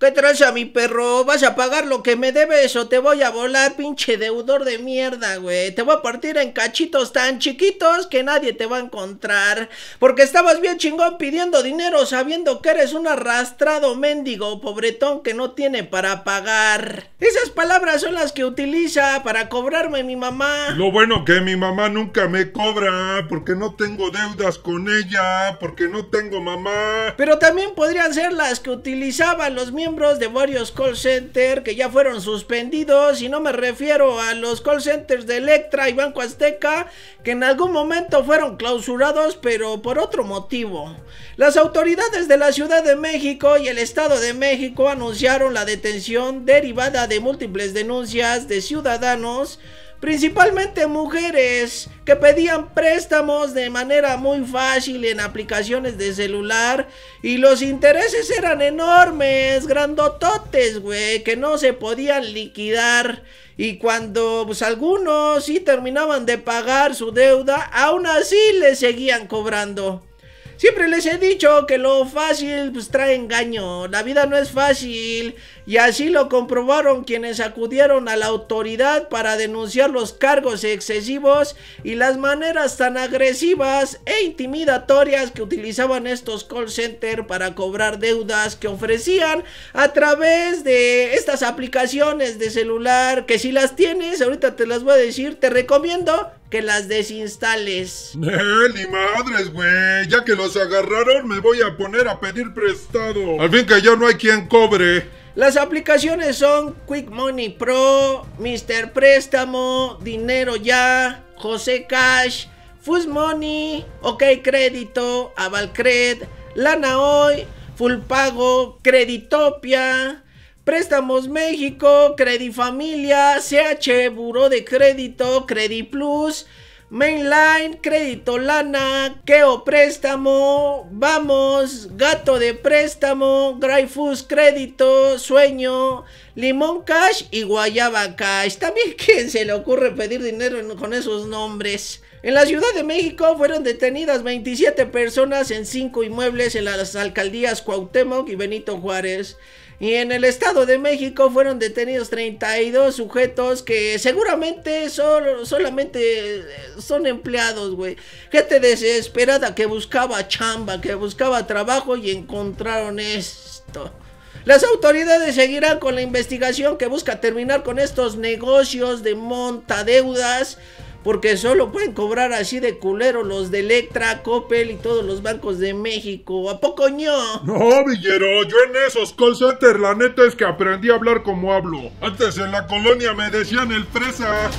¿Qué traza, mi perro? ¿Vas a pagar lo que me debes o te voy a volar, pinche deudor de mierda, güey? Te voy a partir en cachitos tan chiquitos que nadie te va a encontrar. Porque estabas bien chingón pidiendo dinero sabiendo que eres un arrastrado mendigo pobretón que no tiene para pagar. Esas palabras son las que utiliza para cobrarme mi mamá. Lo bueno que mi mamá nunca me cobra porque no tengo deudas con ella, porque no tengo mamá. Pero también podrían ser las que utilizaban los miembros de varios call centers que ya fueron suspendidos y no me refiero a los call centers de Electra y Banco Azteca que en algún momento fueron clausurados pero por otro motivo. Las autoridades de la Ciudad de México y el Estado de México anunciaron la detención derivada de múltiples denuncias de ciudadanos principalmente mujeres que pedían préstamos de manera muy fácil en aplicaciones de celular y los intereses eran enormes, grandototes, güey, que no se podían liquidar. Y cuando pues algunos sí terminaban de pagar su deuda, aún así le seguían cobrando. Siempre les he dicho que lo fácil pues trae engaño, la vida no es fácil y así lo comprobaron quienes acudieron a la autoridad para denunciar los cargos excesivos y las maneras tan agresivas e intimidatorias que utilizaban estos call centers para cobrar deudas que ofrecían a través de estas aplicaciones de celular que si las tienes, ahorita te las voy a decir, te recomiendo que las desinstales. ni madres, güey. Ya que los agarraron, me voy a poner a pedir prestado. Al fin que ya no hay quien cobre. Las aplicaciones son Quick Money Pro, Mr. Préstamo, Dinero Ya, José Cash, Fus Money, OK Crédito, Avalcred, Lana Hoy, Full Pago, Creditopia, Préstamos México, Credifamilia, CH Buró de Crédito, Plus, Mainline, Crédito Lana, Keo Préstamo, Vamos, Gato de Préstamo, Greyfus Crédito, Sueño, Limón Cash y Guayaba Cash. También, ¿quién se le ocurre pedir dinero con esos nombres? En la Ciudad de México fueron detenidas 27 personas en 5 inmuebles en las alcaldías Cuauhtémoc y Benito Juárez. Y en el Estado de México fueron detenidos 32 sujetos que seguramente son, solamente son empleados, güey. Gente desesperada que buscaba chamba, que buscaba trabajo y encontraron esto. Las autoridades seguirán con la investigación que busca terminar con estos negocios de montadeudas porque solo pueden cobrar así de culero los de Electra, Coppel y todos los bancos de México. ¿A poco ño? No, Villero, yo en esos call centers la neta es que aprendí a hablar como hablo. Antes en la colonia me decían el fresa.